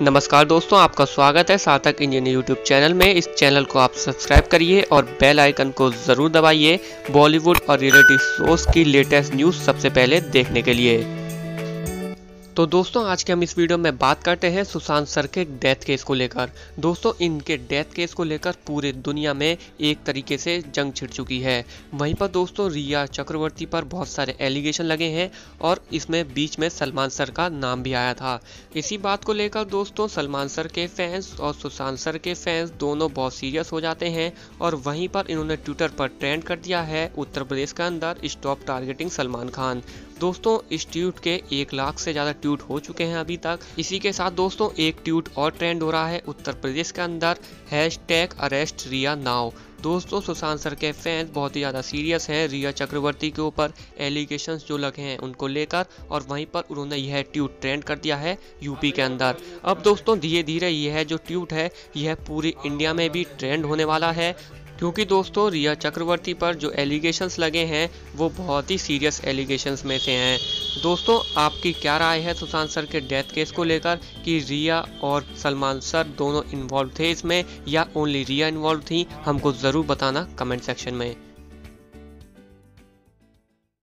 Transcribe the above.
नमस्कार दोस्तों, आपका स्वागत है सार्थक इंजीनियर यूट्यूब चैनल में। इस चैनल को आप सब्सक्राइब करिए और बेल आइकन को ज़रूर दबाइए। बॉलीवुड और रियलिटी शोज़ की लेटेस्ट न्यूज़ सबसे पहले देखने के लिए। तो दोस्तों, आज के हम इस वीडियो में बात करते हैं सुशांत सर के डेथ केस को लेकर। दोस्तों, इनके डेथ केस को लेकर पूरे दुनिया में एक तरीके से जंग छिड़ चुकी है। वहीं पर दोस्तों, रिया चक्रवर्ती पर बहुत सारे एलिगेशन लगे हैं और इसमें बीच में सलमान सर का नाम भी आया था। इसी बात को लेकर दोस्तों, सलमान सर के फैंस और सुशांत सर के फैंस दोनों बहुत सीरियस हो जाते हैं और वहीं पर इन्होंने ट्विटर पर ट्रेंड कर दिया है उत्तर प्रदेश के अंदर स्टॉप टारगेटिंग सलमान खान। दोस्तों, इस ट्वीट के एक लाख से ज़्यादा ट्वीट हो चुके हैं अभी तक। इसी के साथ दोस्तों, एक ट्वीट और ट्रेंड हो रहा है उत्तर प्रदेश के अंदर। Hash arrest Rhea now. दोस्तों, सुशांत सर के फैंस बहुत ही ज़्यादा सीरियस हैं रिया चक्रवर्ती के ऊपर। एलिगेशंस जो लगे हैं उनको लेकर और वहीं पर उन्होंने यह ट्यूट ट्रेंड कर दिया है यूपी के अंदर। अब दोस्तों धीरे धीरे यह जो ट्यूट है, यह पूरी इंडिया में भी ट्रेंड होने वाला है। क्योंकि दोस्तों, रिया चक्रवर्ती पर जो एलिगेशंस लगे हैं, वो बहुत ही सीरियस एलिगेशंस में से हैं। दोस्तों, आपकी क्या राय है सुशांत सर के डेथ केस को लेकर कि रिया और सलमान सर दोनों इन्वॉल्व थे इसमें या ओनली रिया इन्वॉल्व थी, हमको ज़रूर बताना कमेंट सेक्शन में।